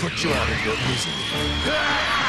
put you out of your misery.